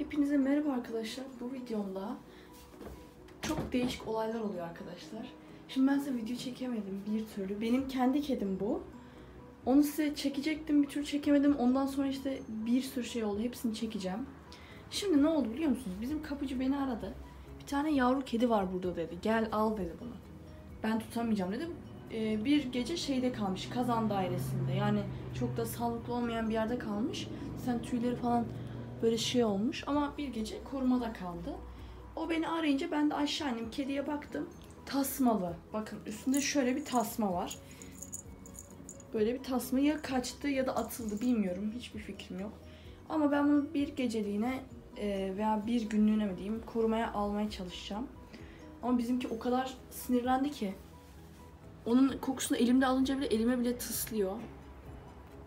Hepinize merhaba arkadaşlar. Bu videomda çok değişik olaylar oluyor arkadaşlar. Şimdi ben size video çekemedim bir türlü. Benim kendi kedim bu. Onu size çekecektim bir türlü çekemedim. Ondan sonra işte bir sürü şey oldu. Hepsini çekeceğim. Şimdi ne oldu biliyor musunuz? Bizim kapıcı beni aradı. Bir tane yavru kedi var burada dedi. Gel al dedi bunu. Ben tutamayacağım dedim. Ee, bir gece şeyde kalmış. Kazan dairesinde. Yani çok da sağlıklı olmayan bir yerde kalmış. Sen tüyleri falan böyle şey olmuş ama bir gece korumada kaldı. O beni arayınca ben de aşağı indim kediye baktım. Tasmalı. Bakın üstünde şöyle bir tasma var. Böyle bir tasma ya kaçtı ya da atıldı bilmiyorum. Hiçbir fikrim yok. Ama ben bunu bir geceliğine e, veya bir günlüğüne mi diyeyim korumaya almaya çalışacağım. Ama bizimki o kadar sinirlendi ki. Onun kokusunu elimde alınca bile elime bile tıslıyor.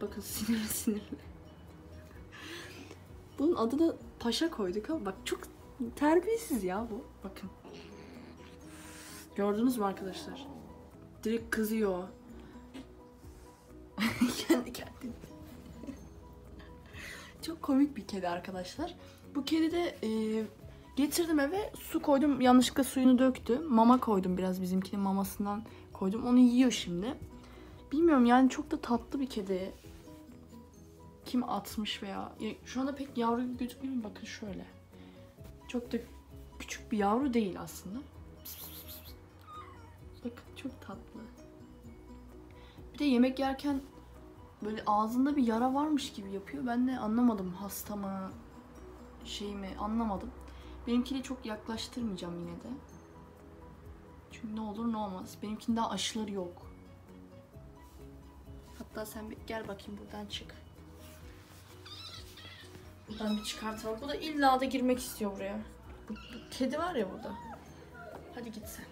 Bakın sinirli sinirli. Bunun adını Paşa koyduk ama bak çok terbiyesiz ya bu. Bakın. Gördünüz mü arkadaşlar? Direkt kızıyor. Kendi kendine. çok komik bir kedi arkadaşlar. Bu kedi de e, getirdim eve su koydum. Yanlışlıkla suyunu döktü. Mama koydum biraz bizimkinin mamasından koydum. Onu yiyor şimdi. Bilmiyorum yani çok da tatlı bir kedi kim atmış veya ya şu anda pek yavru gibi gözükmüyor mu? Bakın şöyle. Çok da küçük bir yavru değil aslında. Bakın çok tatlı. Bir de yemek yerken böyle ağzında bir yara varmış gibi yapıyor. Ben de anlamadım hasta mı şey mi anlamadım. Benimkini çok yaklaştırmayacağım yine de. Çünkü ne olur ne olmaz. Benimkinin daha aşıları yok. Hatta sen bir gel bakayım buradan çık. Buradan bir çıkartalım. Bu da illa da girmek istiyor buraya. Bu, bu kedi var ya burada. Hadi git sen.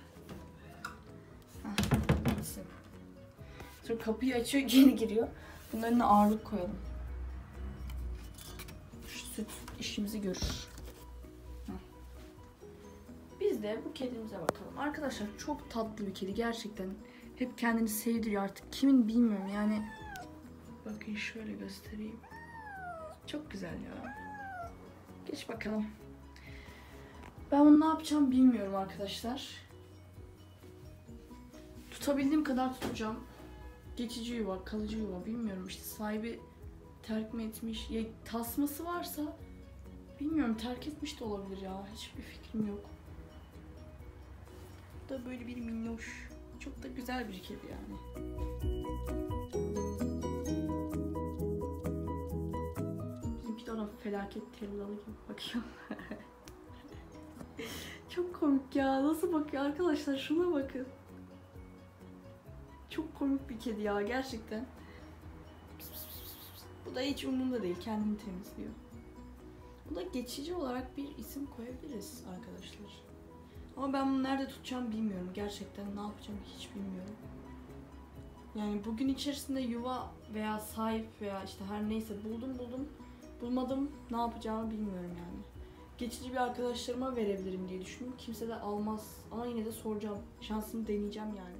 Hah, gitsin. Sonra kapıyı açıyor geri giriyor. Bunun önüne ağırlık koyalım. Şu süt işimizi görür. Biz de bu kedimize bakalım. Arkadaşlar çok tatlı bir kedi gerçekten. Hep kendini sevdiriyor artık. Kimin bilmiyorum yani. Bakın şöyle göstereyim. Çok güzel ya. Geç bakalım. Ben bunu ne yapacağım bilmiyorum arkadaşlar. Tutabildiğim kadar tutacağım. Geçici yuva, kalıcı yuva bilmiyorum işte sahibi terk mi etmiş ya tasması varsa bilmiyorum terk etmiş de olabilir ya hiçbir fikrim yok. Da böyle bir minnoş. Çok da güzel bir kedi yani. Felaket tellalı gibi bakıyor. Çok komik ya. Nasıl bakıyor arkadaşlar? Şuna bakın. Çok komik bir kedi ya gerçekten. Bu da hiç umurumda değil. Kendini temizliyor. Bu da geçici olarak bir isim koyabiliriz arkadaşlar. Ama ben bunu nerede tutacağım bilmiyorum. Gerçekten ne yapacağım hiç bilmiyorum. Yani bugün içerisinde yuva veya sahip veya işte her neyse buldum buldum. Bulmadım ne yapacağımı bilmiyorum yani. Geçici bir arkadaşlarıma verebilirim diye düşündüm. Kimse de almaz ama yine de soracağım. Şansımı deneyeceğim yani.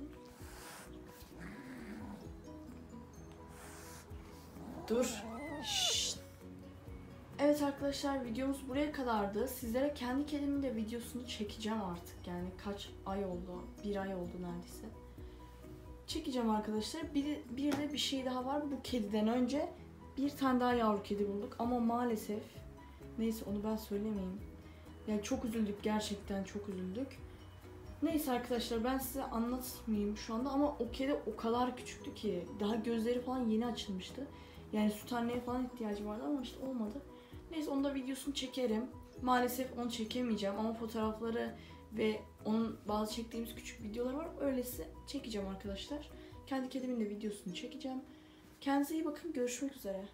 Dur. Şşt. Evet arkadaşlar videomuz buraya kadardı. Sizlere kendi kedimin de videosunu çekeceğim artık. Yani kaç ay oldu? Bir ay oldu neredeyse. Çekeceğim arkadaşlar. Bir, bir de bir şey daha var. Bu kediden önce bir tane daha yavru kedi bulduk. Ama maalesef neyse onu ben söylemeyeyim. Yani çok üzüldük. Gerçekten çok üzüldük. Neyse arkadaşlar ben size anlatmayayım şu anda ama o kedi o kadar küçüktü ki daha gözleri falan yeni açılmıştı. Yani süt anneye falan ihtiyacı vardı ama işte olmadı. Neyse onun da videosunu çekerim. Maalesef onu çekemeyeceğim ama fotoğrafları ve onun bazı çektiğimiz küçük videolar var. Öylesi çekeceğim arkadaşlar. Kendi kedimin de videosunu çekeceğim. Kendinize iyi bakın. Görüşmek üzere.